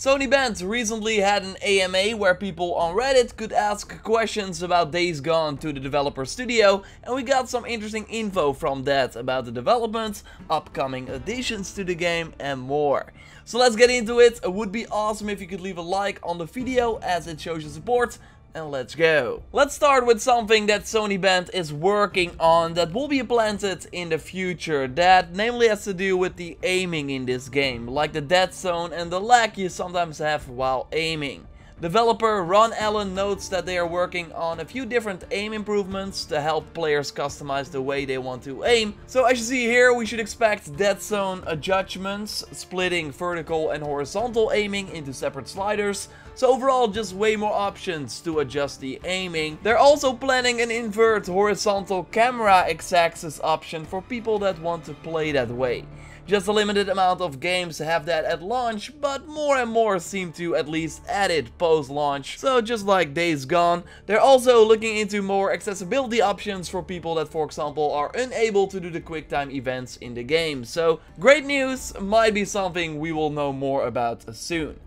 Sony Bend recently had an AMA where people on Reddit could ask questions about Days Gone to the developer studio and we got some interesting info from that about the development, upcoming additions to the game and more. So let's get into it, it would be awesome if you could leave a like on the video as it shows your support and let's go. Let's start with something that Sony Bend is working on that will be implemented in the future. That namely has to do with the aiming in this game, like the dead zone and the lag you sometimes have while aiming. Developer Ron Allen notes that they are working on a few different aim improvements to help players customize the way they want to aim. So as you see here, we should expect dead zone adjustments, splitting vertical and horizontal aiming into separate sliders. So overall, just way more options to adjust the aiming. They're also planning an invert horizontal camera x-axis option for people that want to play that way. Just a limited amount of games have that at launch, but more and more seem to at least add it post-launch. So just like Days Gone, they're also looking into more accessibility options for people that for example are unable to do the QuickTime events in the game. So great news, might be something we will know more about soon.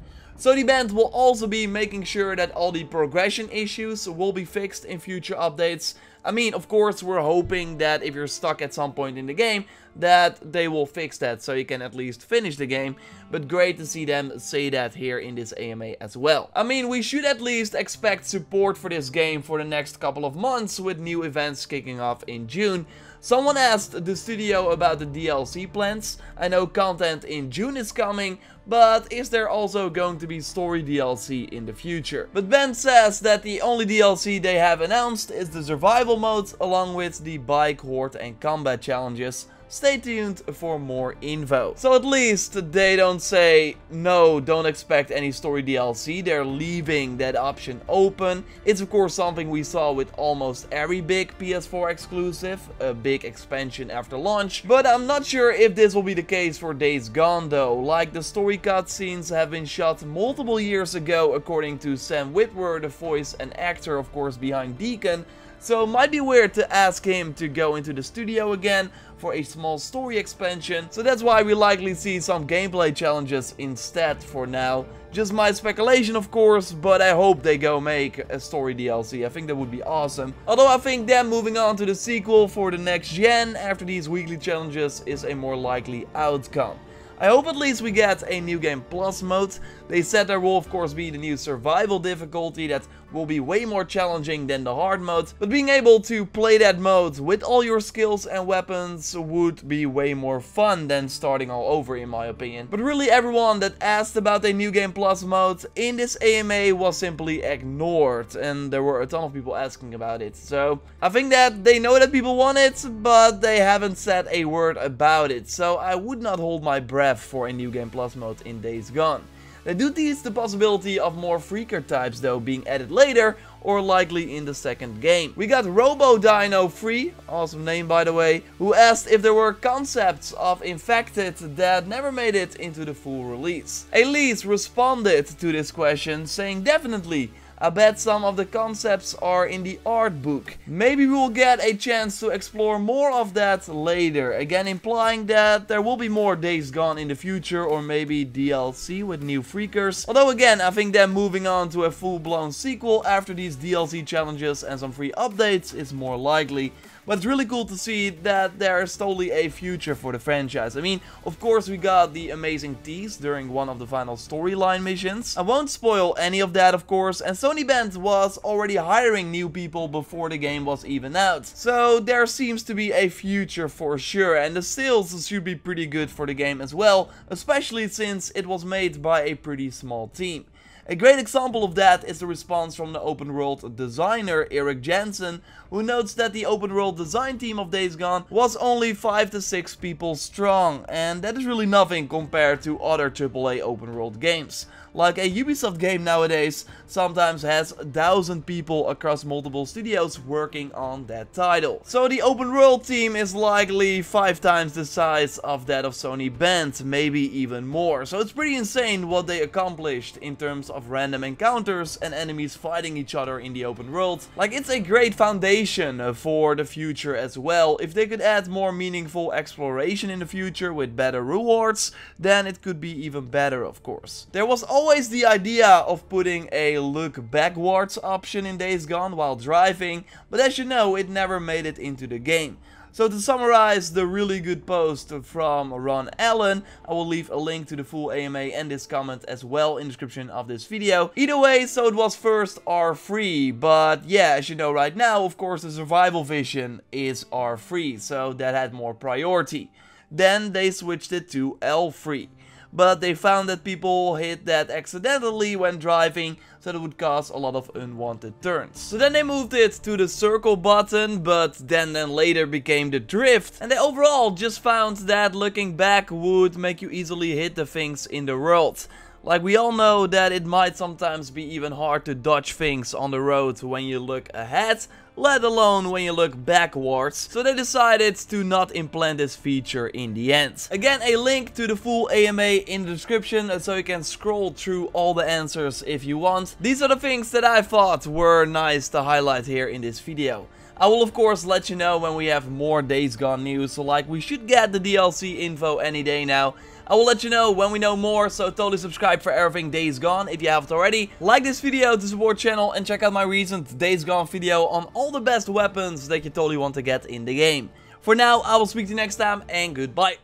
Sony Bend will also be making sure that all the progression issues will be fixed in future updates. I mean, of course, we're hoping that if you're stuck at some point in the game, that they will fix that so you can at least finish the game. But great to see them say that here in this AMA as well. I mean, we should at least expect support for this game for the next couple of months with new events kicking off in June. Someone asked the studio about the DLC plans. I know content in June is coming, but is there also going to be story DLC in the future? But Bend says that the only DLC they have announced is the survival mode along with the bike horde and combat challenges. Stay tuned for more info. So at least they don't say, no, don't expect any story DLC, they're leaving that option open. It's of course something we saw with almost every big PS4 exclusive, a big expansion after launch, but I'm not sure if this will be the case for Days Gone though, like the story cutscenes have been shot multiple years ago according to Sam Witwer, the voice and actor of course behind Deacon, so it might be weird to ask him to go into the studio again for a small story expansion. So that's why we likely see some gameplay challenges instead for now. Just my speculation of course, but I hope they go make a story DLC. I think that would be awesome. Although I think them moving on to the sequel for the next gen after these weekly challenges is a more likely outcome. I hope at least we get a New Game Plus mode. They said there will of course be the new survival difficulty that will be way more challenging than the hard mode, but being able to play that mode with all your skills and weapons would be way more fun than starting all over in my opinion. But really everyone that asked about a New Game Plus mode in this AMA was simply ignored and there were a ton of people asking about it. So I think that they know that people want it, but they haven't said a word about it. So I would not hold my breath for a New Game Plus mode in Days Gone. They do tease the possibility of more Freaker types though being added later or likely in the second game. We got Robo Dino 3, awesome name by the way, who asked if there were concepts of Infected that never made it into the full release. Elise responded to this question saying definitely I bet some of the concepts are in the art book. Maybe we will get a chance to explore more of that later. Again implying that there will be more Days Gone in the future or maybe DLC with new freakers. Although again I think them moving on to a full-blown sequel after these DLC challenges and some free updates is more likely. But it's really cool to see that there is totally a future for the franchise. I mean, of course we got the amazing tease during one of the final storyline missions. I won't spoil any of that of course, and Sony Bend was already hiring new people before the game was even out. So there seems to be a future for sure, and the sales should be pretty good for the game as well, especially since it was made by a pretty small team. A great example of that is the response from the open world designer Eric Jensen, who notes that the open world design team of Days Gone was only 5 to 6 people strong, and that is really nothing compared to other AAA open world games. Like a Ubisoft game nowadays sometimes has a thousand people across multiple studios working on that title. So the open world team is likely 5 times the size of that of Sony Bend, maybe even more. So it's pretty insane what they accomplished in terms of random encounters and enemies fighting each other in the open world. Like it's a great foundation for the future as well. If they could add more meaningful exploration in the future with better rewards, then it could be even better of course. There was always the idea of putting a look backwards option in Days Gone while driving, but as you know it never made it into the game. So to summarize the really good post from Ron Allen, I will leave a link to the full AMA and this comment as well in the description of this video. Either way, so it was first R3, but yeah, as you know right now, of course the survival vision is R3, so that had more priority. Then they switched it to L3 but they found that people hit that accidentally when driving, so that would cause a lot of unwanted turns. So then they moved it to the circle button, but then then later became the drift, and they overall just found that looking back would make you easily hit the things in the world. Like we all know that it might sometimes be even hard to dodge things on the road when you look ahead, let alone when you look backwards, so they decided to not implant this feature in the end. Again, a link to the full AMA in the description so you can scroll through all the answers if you want. These are the things that I thought were nice to highlight here in this video. I will of course let you know when we have more Days Gone news, so like we should get the DLC info any day now. I will let you know when we know more, so totally subscribe for everything Days Gone if you haven't already. Like this video to support channel and check out my recent Days Gone video on all the best weapons that you totally want to get in the game. For now, I will speak to you next time and goodbye.